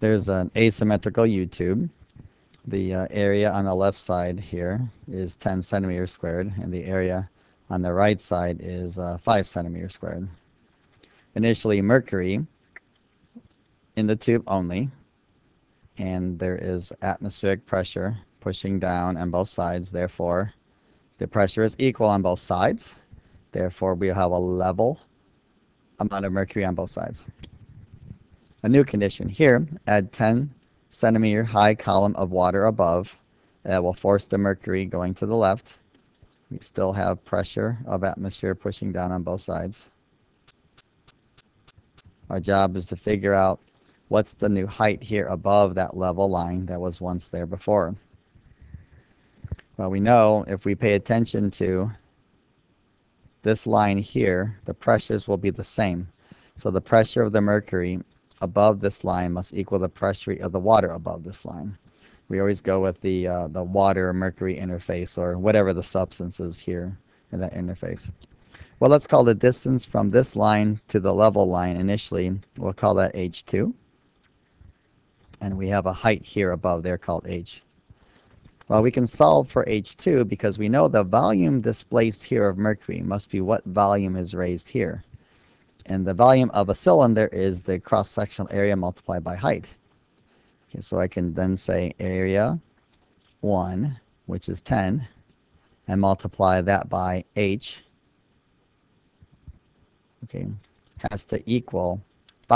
there's an asymmetrical U-tube. The uh, area on the left side here is 10 centimeters squared, and the area on the right side is uh, 5 centimeters squared. Initially mercury in the tube only, and there is atmospheric pressure pushing down on both sides. Therefore, the pressure is equal on both sides. Therefore, we have a level amount of mercury on both sides. A new condition here, add 10 centimeter high column of water above. That will force the mercury going to the left. We still have pressure of atmosphere pushing down on both sides. Our job is to figure out what's the new height here above that level line that was once there before. Well, we know if we pay attention to this line here, the pressures will be the same. So the pressure of the mercury above this line must equal the pressure of the water above this line. We always go with the uh, the water mercury interface or whatever the substance is here in that interface. Well, let's call the distance from this line to the level line initially, we'll call that h2. And we have a height here above there called h. Well, we can solve for h2 because we know the volume displaced here of mercury must be what volume is raised here. And the volume of a cylinder is the cross-sectional area multiplied by height. Okay, so I can then say area 1, which is 10, and multiply that by h. Okay, has to equal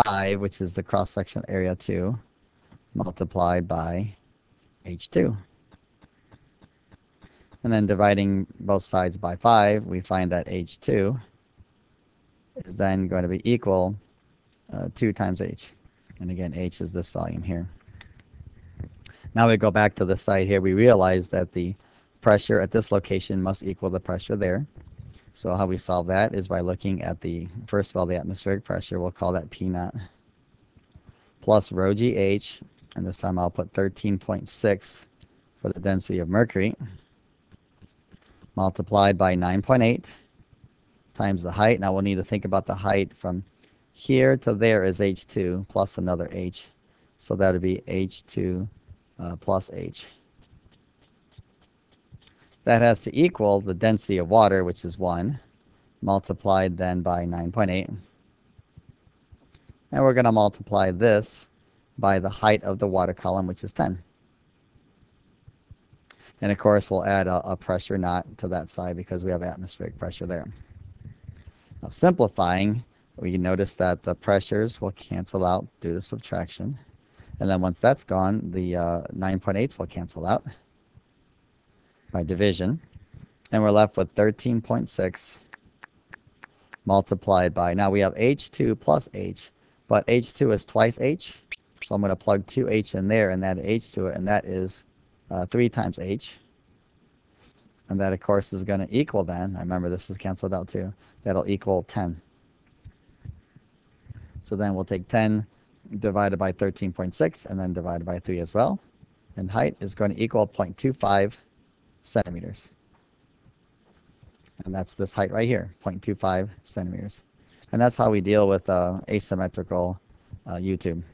5, which is the cross-sectional area 2, multiplied by h2. And then dividing both sides by 5, we find that h2 is then going to be equal uh, 2 times h. And again, h is this volume here. Now we go back to the site here. We realize that the pressure at this location must equal the pressure there. So how we solve that is by looking at the, first of all, the atmospheric pressure. We'll call that P naught plus rho GH. And this time I'll put 13.6 for the density of mercury multiplied by 9.8 times the height. Now we'll need to think about the height from here to there is h2 plus another h. So that would be h2 uh, plus h. That has to equal the density of water, which is 1, multiplied then by 9.8. And we're going to multiply this by the height of the water column, which is 10. And of course, we'll add a, a pressure naught to that side because we have atmospheric pressure there. Now simplifying, we notice that the pressures will cancel out due to subtraction. And then once that's gone, the uh, 9.8s will cancel out by division. And we're left with 13.6 multiplied by, now we have h2 plus h, but h2 is twice h. So I'm going to plug 2h in there and add h to it, and that is uh, 3 times h. And that, of course, is going to equal then, I remember this is canceled out too, that'll equal 10. So then we'll take 10 divided by 13.6 and then divided by 3 as well. And height is going to equal 0.25 centimeters. And that's this height right here, 0.25 centimeters. And that's how we deal with uh, asymmetrical uh, U-tube.